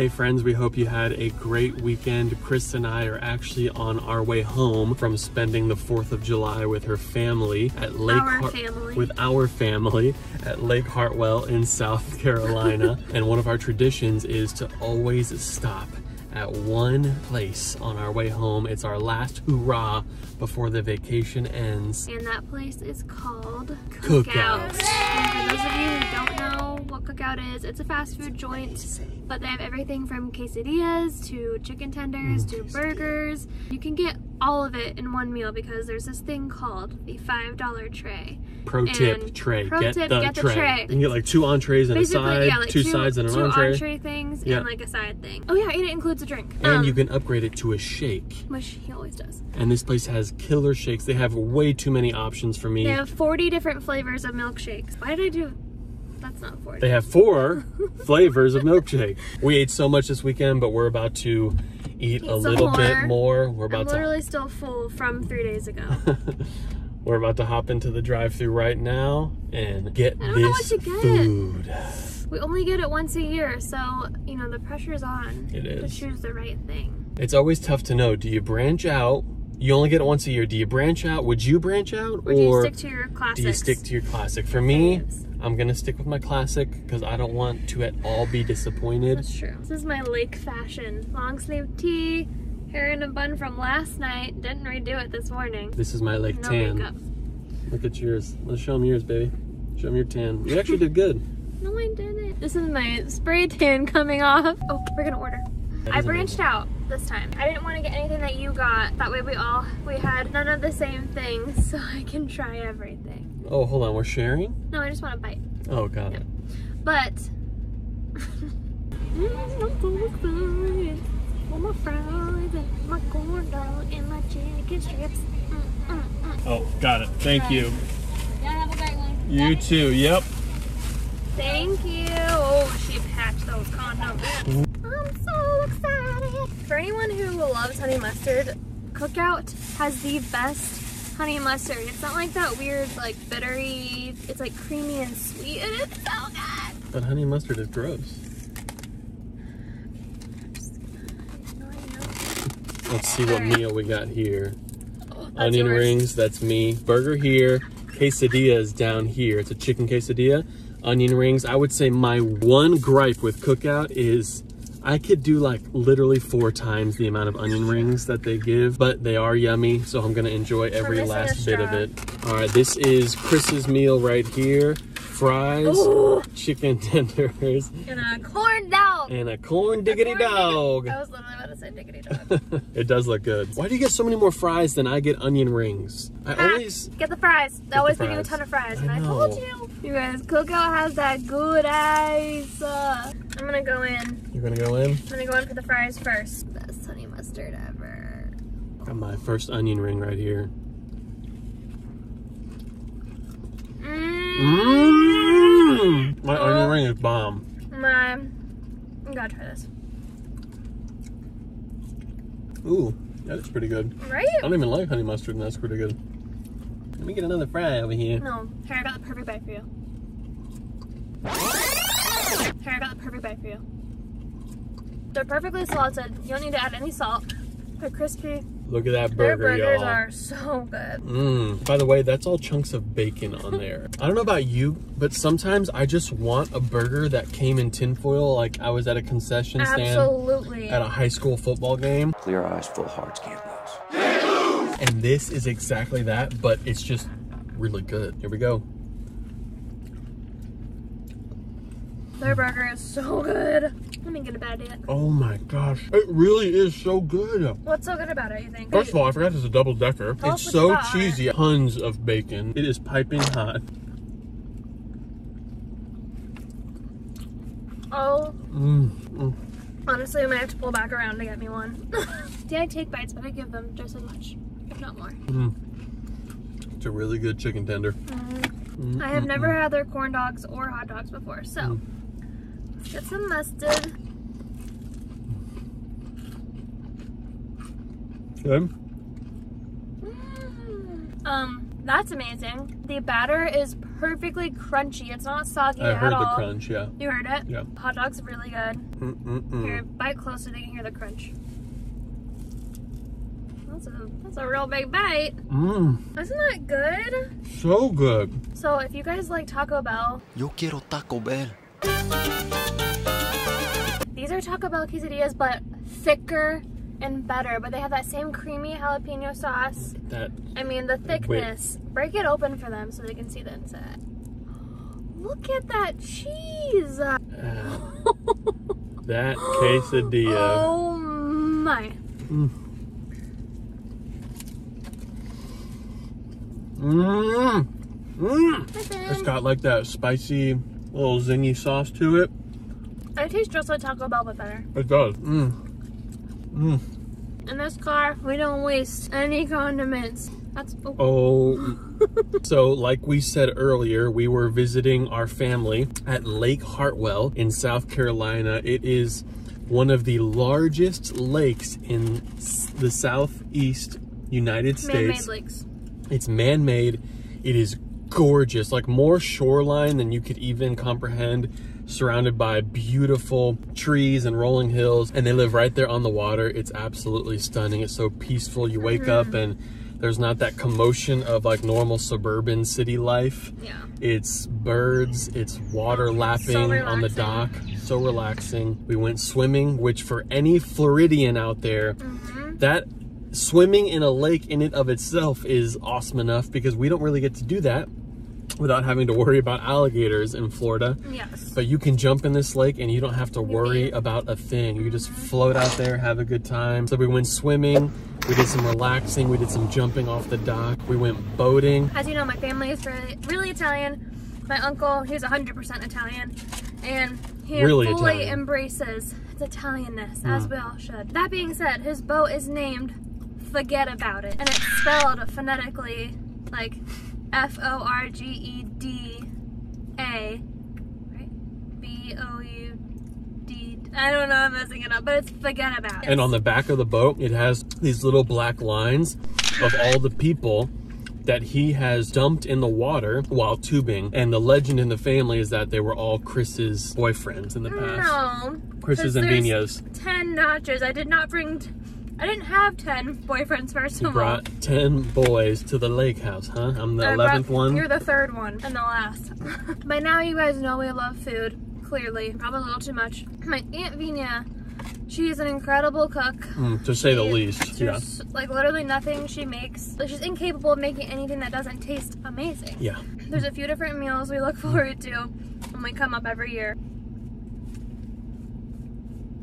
Hey friends, we hope you had a great weekend. Cris and I are actually on our way home from spending the 4th of July with her family at Lake Our Har- family. with our family at Lake Hartwell in South Carolina. and one of our traditions is to always stop at one place on our way home. It's our last hurrah before the vacation ends. And that place is called Cookout. Cookout. And for those of you who don't know what Cookout is, it's a fast food joint, but they have everything from quesadillas to chicken tenders mm. to burgers. You can get all of it in one meal because there's this thing called the $5 tray. Pro tip, tray. pro get, tip, the, get the tray. tray. You can get like two entrees and a side, yeah, like two, two, sides and an two entree. entree things Yeah. and like a side thing. Oh yeah, and it includes a drink. And Um, you can upgrade it to a shake. which he always does. And this place has killer shakes. They have way too many options for me. They have 40 different flavors of milkshakes. Why did I do? That's not 40. They have four flavors of milkshake. We ate so much this weekend, but we're about to eat, Eat a little bit more. more. We're about I'm about to literally still full from three days ago. we're about to hop into the drive-through right now and get I don't know what this get. food. we only get it once a year, so you know the pressure's on It to choose the right thing. It's always tough to know. Do you branch out? You only get it once a year. Do you branch out? Would you branch out, Or do you stick to your classics? do you stick to your classic? For me. I'm gonna stick with my classic because I don't want to at all be disappointed. That's true. This is my lake fashion long sleeve tee, hair in a bun from last night. Didn't redo it this morning. This is my Lake No tan. makeup. Look at yours. Let's show them yours, baby. Show them your tan. You actually did good. No, I didn't. This is my spray tan coming off. Oh, we're gonna order. I branched out this time. I didn't want to get anything that you got. That way we all we had none of the same things, so I can try everything. Oh, hold on. We're sharing? No, I just want to bite. Oh, got it. But Mm, I'm so excited for my fries and my corn dog and my chicken strips. Mm, mm, mm. Oh, got it. Thank you. Yeah, have a great one. You too. Yep. Thank you. Oh, she patched those condoms. I'm so excited. For anyone who loves honey mustard, Cookout has the best honey mustard. It's not like that weird, like bittery. It's like creamy and sweet, and it's so good. But honey mustard is gross. Let's see what Alright. meal we got here. Oh, that's Onion yours. rings, that's me. Burger here. Quesadilla is down here. It's a chicken quesadilla. Onion rings. I would say my one gripe with Cookout is I could do like literally four times the amount of onion rings that they give, but they are yummy, so I'm gonna enjoy every last bit of it. All right, this is Cris's meal right here. Fries, Ooh. chicken tenders, And a corn dog. and a corn diggity Corn dog. I was literally about to say diggity dog. it does look good. Why do you get so many more fries than I get onion rings? I Ah, always Get the fries. They the always give you a ton of fries, I and I, told you. You guys, Cookout has that good ice. Uh, I'm gonna go in. You're gonna go in? I'm gonna go in for the fries first. Best honey mustard ever. Got my first onion ring right here. Mmm. Mmm! My onion ring is bomb. My. You gotta try this. Ooh, that is pretty good. Right? I don't even like honey mustard, and that's pretty good. Let me get another fry over here. No. Here, I got the perfect bite for you. Here, I got the perfect bite for you. They're perfectly salted. You don't need to add any salt. They're crispy. Look at that Their burger, burgers y'all. are so good. Mmm. By the way, that's all chunks of bacon on there. I don't know about you, but sometimes I just want a burger that came in tinfoil, like I was at a concession stand Absolutely. at a high school football game. Clear eyes, full hearts can't lose. And this is exactly that, but it's just really good. Here we go. Their burger is so good. Let me get a bad hit. Oh my gosh. It really is so good. What's so good about it, you think? First of all, I forgot it's a double decker. Tell It's so it. cheesy. Tons of bacon. It is piping hot. Oh, Mm, mm. honestly, I might have to pull back around to get me one. See, I take bites, but I give them just as much, if not more. It's a really good chicken tender. Mm, I have mm, never mm. had their corn dogs or hot dogs before, so let's get some mustard. Good. Um, that's amazing. The batter is perfectly crunchy. It's not soggy I at heard the all. crunch, yeah. You heard it? Yeah. Hot dog's really good. Mm-mm-mm. Here, bite close so they can hear the crunch. That's a that's a real big bite. Mmm, Isn't that good? so good. So if you guys like Taco Bell, Yo quiero Taco Bell. These are Taco Bell quesadillas, but thicker and better. But they have that same creamy jalapeno sauce. That I mean, the thickness. Break it open for them so they can see the inside. Look at that cheese. uh, that quesadilla. Oh my. Mm. Mmm. Mmm. Listen. It's got like that spicy little zingy sauce to it. It tastes just like Taco Bell, but better. It does. Mmm. Mmm. In this car, we don't waste any condiments. That's oh, Oh. so, like we said earlier, we were visiting our family at Lake Hartwell in South Carolina. It is one of the largest lakes in the southeast United States. man-made lakes. It's man made. It is gorgeous, like more shoreline than you could even comprehend, surrounded by beautiful trees and rolling hills. And they live right there on the water. It's absolutely stunning. It's so peaceful. You wake up and there's not that commotion of like normal suburban city life. Yeah. It's birds, it's water lapping on the dock. So relaxing. We went swimming, which for any Floridian out there, Mm-hmm. that swimming in a lake in and of itself is awesome enough because we don't really get to do that without having to worry about alligators in Florida. Yes. But you can jump in this lake and you don't have to worry about a thing. You just float out there, have a good time. So we went swimming, we did some relaxing, we did some jumping off the dock, we went boating. As you know, my family is really, really Italian. My uncle, he's 100% Italian. And he Really fully Italian. embraces its Italianness, as mm. we all should. That being said, his boat is named Forget About It. And it's spelled phonetically like F O R G E D A, right? B O U D. I don't know, I'm messing it up, but it's Forget About It. And on the back of the boat, it has these little black lines of all the people that he has dumped in the water while tubing. And the legend in the family is that they were all Cris's boyfriends in the past. No. Cris's and Vina's. 10 notches. I did not bring. I didn't have 10 boyfriends, first You of all. You brought 10 boys to the lake house, huh? I'm the I brought- 11th one. You're the third one and the last. By now, you guys know we love food. Clearly, probably a little too much. My aunt Vina, she is an incredible cook. Mm, to say the least, yeah. Like literally nothing she makes. Like, she's incapable of making anything that doesn't taste amazing. Yeah. There's a few different meals we look forward to when we come up every year.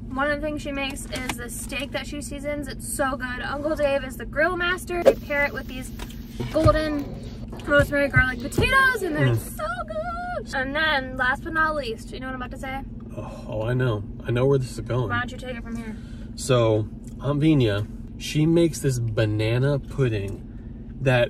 One of the things she makes is the steak that she seasons. It's so good. Uncle Dave is the grill master. They pair it with these golden rosemary garlic potatoes and they're mm. so good. And then last but not least, you know what I'm about to say? Oh, oh, I know. I know where this is going. Why don't you take it from here? So, Aunt Vina, she makes this banana pudding that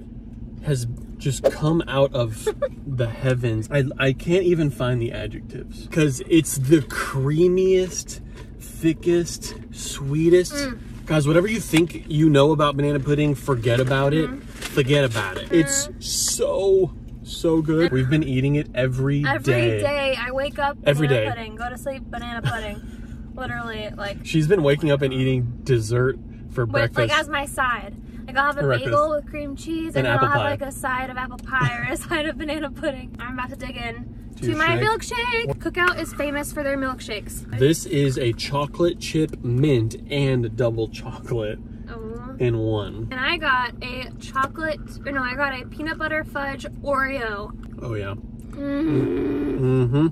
has just come out of the heavens. I, I can't even find the adjectives because it's the creamiest, thickest, sweetest. Mm. Guys, whatever you think you know about banana pudding, forget about it. Mm-hmm. Forget about it. It's so, so good. We've been eating it every day. Every day I wake up, Every banana day. pudding, go to sleep, banana pudding. Literally, like She's been waking up and eating dessert for with breakfast. like as my side. Like I'll have a Breakfast. bagel with cream cheese, And and, I'll have pie. like a side of apple pie or a side of banana pudding. I'm about to dig in To to my shake. milkshake. Cookout is famous for their milkshakes. This is a chocolate chip mint and double chocolate Oh. in one. And I got a chocolate, or no, I got a peanut butter fudge Oreo. Oh yeah. Mm, Mm-hmm.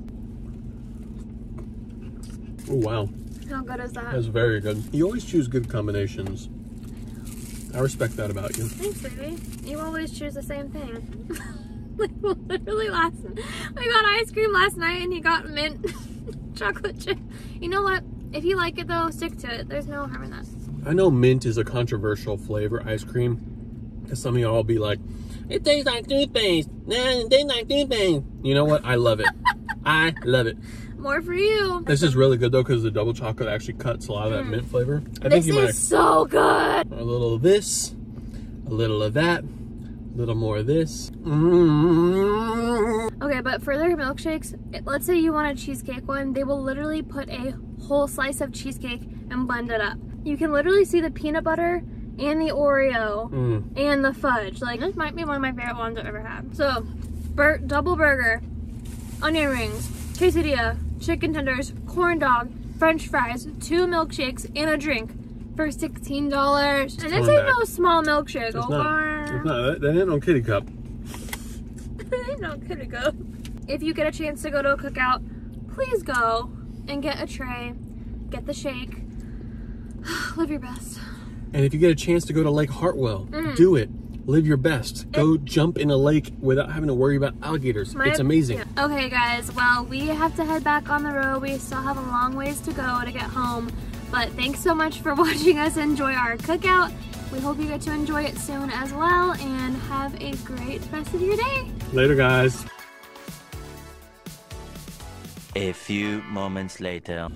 Oh wow, how good is that? that's very good. You always choose good combinations. I respect that about you. Thanks, baby. You always choose the same thing. like literally last, I got ice cream last night, and he got mint chocolate chip. You know what? If you like it though, stick to it. There's no harm in that. I know mint is a controversial flavor ice cream. Because some of y'all will be like, it tastes like toothpaste. Nah, it tastes like toothpaste. You know what? I love it. I love it. More for you. This is really good though because the double chocolate actually cuts a lot of that mint flavor. I This think you is might so good. A little of this, a little of that, a little more of this. Mm. Okay, but for their milkshakes, let's say you want a cheesecake one, they will literally put a whole slice of cheesecake and blend it up. You can literally see the peanut butter and the Oreo Mm. and the fudge. Like this might be one of my favorite ones I've ever had. So, bur- double burger, onion rings, quesadilla, chicken tenders, corn dog, French fries, two milkshakes, and a drink for sixteen dollars. And this ain't no small milkshake. It's not. It's not. That, that ain't no kitty cup. no, could it go? If you get a chance to go to a cookout, please go and get a tray, get the shake. Live your best. And if you get a chance to go to Lake Hartwell, Mm. do it. Live your best. Go jump in a lake without having to worry about alligators. My- it's amazing. yeah. Okay, guys. Well, we have to head back on the road. We still have a long ways to go to get home. But thanks so much for watching us enjoy our cookout. We hope you get to enjoy it soon as well and have a great rest of your day. Later, guys. A few moments later.